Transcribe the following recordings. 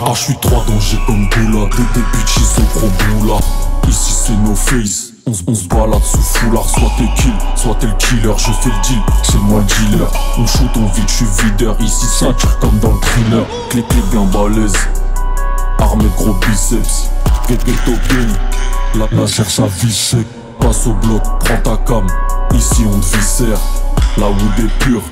Ah, je suis trois dans j'ai Angola, des, des bitches au gros boula. Ici c'est nos faces, on, se balade sous foulard. Soit t'es kill, soit t'es le killer, je fais le deal, c'est moi le dealer. On shoot, on vide, je suis videur. Ici ça tire comme dans le thriller. Clé clé bien balèze, armé gros biceps. Get get game, la, la cherche à vicher. Passe au bloc, prends ta cam, ici on te viscère. La wood est pure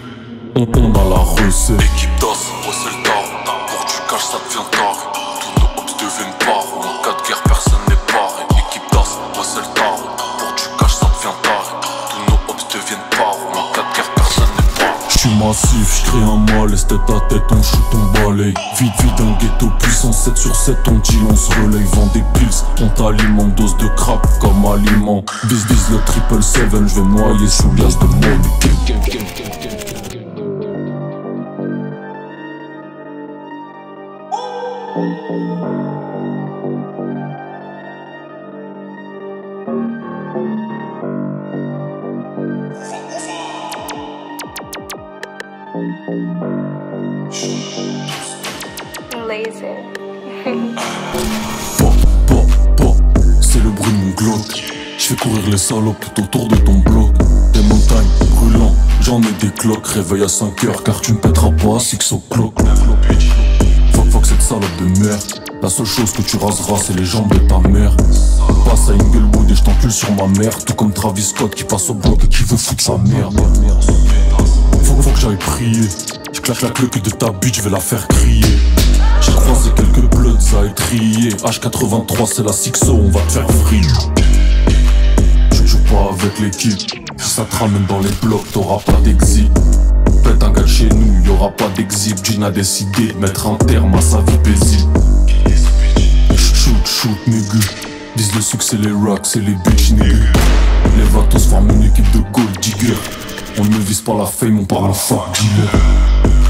on, on a la recette. Équipe d'as, moi c'est le tard, pour du cash ça devient tard. Tous nos hops deviennent pares, en cas de guerre personne n'est paré. Équipe d'as, moi c'est le tard, pour du cash ça devient tard. Tous nos hops deviennent pares, en cas de guerre personne n'est paré. J'suis massif, j'crée un mal, tête à tête, on shoot, on balaye. Vite, vite, un ghetto puissant, 7 sur 7, on deal, on se relaye, vend des pills, on t'alimente, dose de crack comme aliment. Bis, bis, le triple seven, j'vais noyer sous glace de mode. Je fais courir les salopes tout autour de ton bloc. Des montagnes brûlantes, j'en ai des cloques. Réveille à 5 heures car tu ne pèteras pas à 6 o'clock. Seule chose que tu raseras, c'est les jambes de ta mère. Passe à Inglewood et je t'encule sur ma mère. Tout comme Travis Scott qui passe au bloc et qui veut foutre sa merde. Faut, faut que j'aille prier. Je claque la cloque de ta bitch, je vais la faire crier. J'ai croisé quelques bloods à étrier. H83, c'est la Sixo, on va te faire free. Je joue pas avec l'équipe. Si ça te ramène dans les blocs, t'auras pas d'exit. Pète un gars chez nous, y'aura pas d'exit. Jean a décidé de mettre un terme à sa vie paisible. Shoot. Disent le succès, les rocks, c'est les bitch, nigga. Les vatos forment une équipe de gold digger. On ne vise pas la fame, on parle fuck dealer.